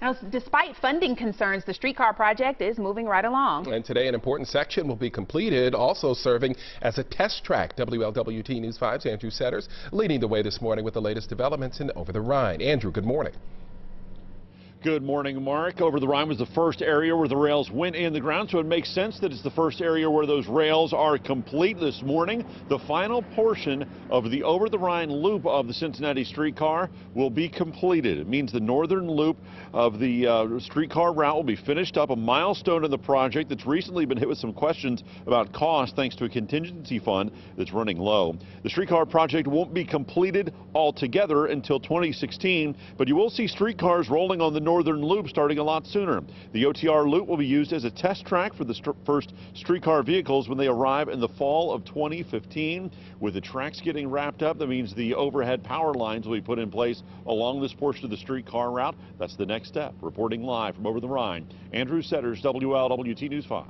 Now, despite funding concerns, the streetcar project is moving right along. And today, an important section will be completed, also serving as a test track. WLWT News 5's Andrew Setters leading the way this morning with the latest developments in Over the Rhine. Andrew, good morning. Good morning, Mark. Over the Rhine was the first area where the rails went in the ground, so it makes sense that it's the first area where those rails are complete this morning. The final portion of the Over the Rhine loop of the Cincinnati streetcar will be completed. It means the northern loop of the uh, streetcar route will be finished up, a milestone in the project that's recently been hit with some questions about cost thanks to a contingency fund that's running low. The streetcar project won't be completed altogether until 2016, but you will see streetcars rolling on the northern loop starting a lot sooner. The OTR loop will be used as a test track for the st first streetcar vehicles when they arrive in the fall of 2015. With the tracks getting wrapped up, that means the overhead power lines will be put in place along this portion of the streetcar route. That's the next step. Reporting live from over the Rhine, Andrew Setters, WLWT News 5.